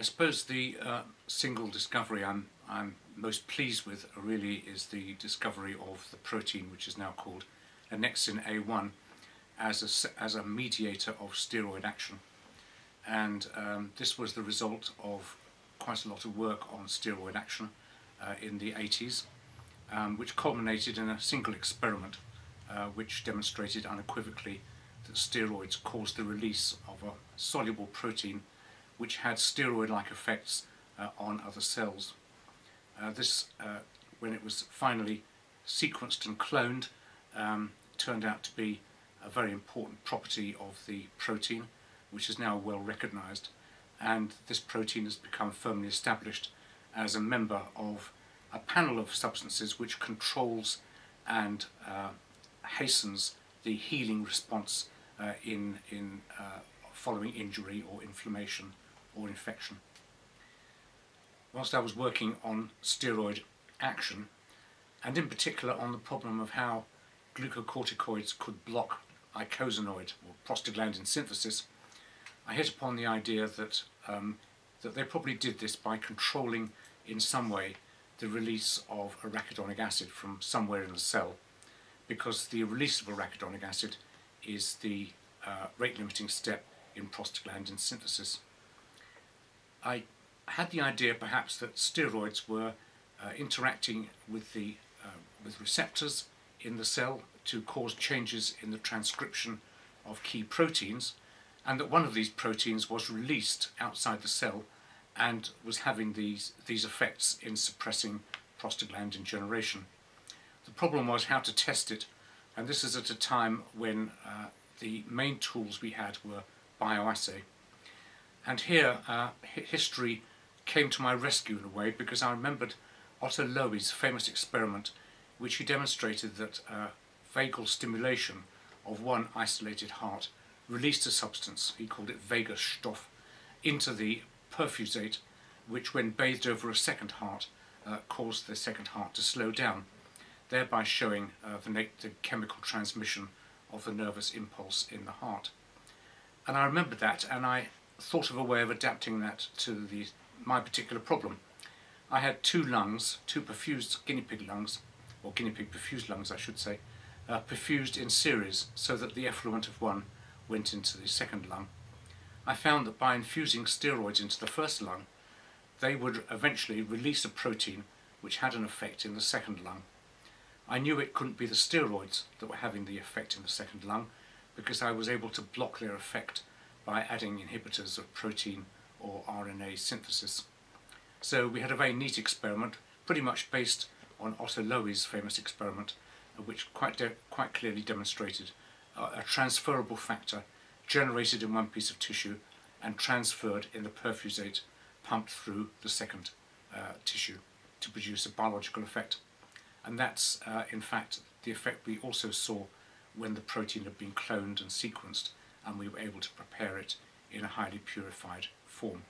I suppose the uh, single discovery I'm, I'm most pleased with really is the discovery of the protein which is now called annexin A1 as a, as a mediator of steroid action. And um, this was the result of quite a lot of work on steroid action uh, in the 80s, um, which culminated in a single experiment uh, which demonstrated unequivocally that steroids caused the release of a soluble protein which had steroid-like effects uh, on other cells. Uh, this, uh, when it was finally sequenced and cloned, um, turned out to be a very important property of the protein, which is now well recognized. And this protein has become firmly established as a member of a panel of substances which controls and uh, hastens the healing response uh, in, in uh, following injury or inflammation or infection. Whilst I was working on steroid action, and in particular on the problem of how glucocorticoids could block icosanoid or prostaglandin synthesis, I hit upon the idea that, um, that they probably did this by controlling in some way the release of arachidonic acid from somewhere in the cell because the release of arachidonic acid is the uh, rate limiting step in prostaglandin synthesis. I had the idea perhaps that steroids were uh, interacting with the uh, with receptors in the cell to cause changes in the transcription of key proteins and that one of these proteins was released outside the cell and was having these, these effects in suppressing prostaglandin generation. The problem was how to test it and this is at a time when uh, the main tools we had were bioassay. And here uh, history came to my rescue in a way because I remembered Otto Loewi's famous experiment which he demonstrated that uh, vagal stimulation of one isolated heart released a substance, he called it Vagusstoff, into the perfusate which when bathed over a second heart uh, caused the second heart to slow down, thereby showing uh, the, the chemical transmission of the nervous impulse in the heart. And I remembered that and I thought of a way of adapting that to the, my particular problem. I had two lungs, two perfused guinea pig lungs, or guinea pig perfused lungs I should say, uh, perfused in series so that the effluent of one went into the second lung. I found that by infusing steroids into the first lung, they would eventually release a protein which had an effect in the second lung. I knew it couldn't be the steroids that were having the effect in the second lung because I was able to block their effect by adding inhibitors of protein or RNA synthesis. So we had a very neat experiment, pretty much based on Otto Loewi's famous experiment, which quite, quite clearly demonstrated a transferable factor generated in one piece of tissue and transferred in the perfusate pumped through the second uh, tissue to produce a biological effect. And that's, uh, in fact, the effect we also saw when the protein had been cloned and sequenced and we were able to prepare it in a highly purified form.